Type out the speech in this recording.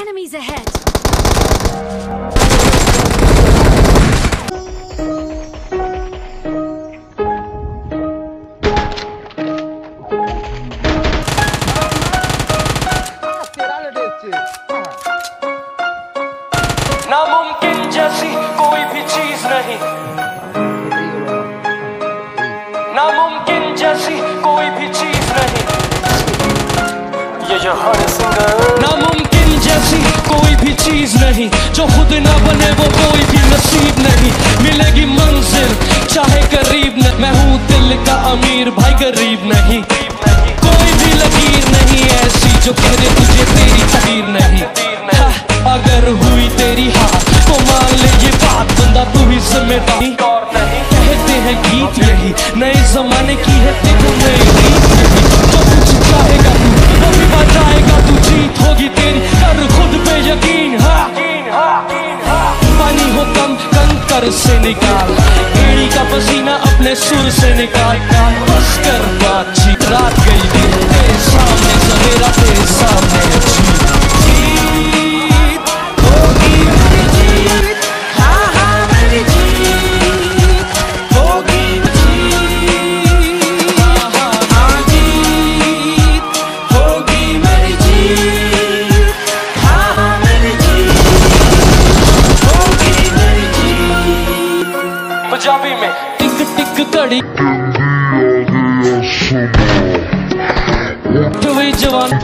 Enemies ahead! नामुमकिन जैसी कोई भी चीज़ नहीं नामुमकिन जैसी कोई भी चीज़ नहीं ये जो हर सिंगर नामुमकिन जैसी कोई भी चीज़ नहीं जो खुद ना बने वो कोई भी नसीब नहीं। मिलेगी मंजिल चाहे करीब न मैं हूँ दिल का अमीर भाई गरीब नहीं। कोई भी लकीर नहीं ऐसी जो कह दे तुझे तेरी तकदीर नहीं। हाँ, अगर हुई तेरी हाँ तो मान ले ये बात बंदा तू ही ज़िम्मेदारी। कहते हैं गीत यही नए जमाने की है तेरे नए गीत। यकीन पानी हो कम कंकर से निकाल। एड़ी का पसीना अपने सुर से निकाल। बस कर बातचीत। रात पंजाबी में टिक टिक घड़ी उठ हुई जवान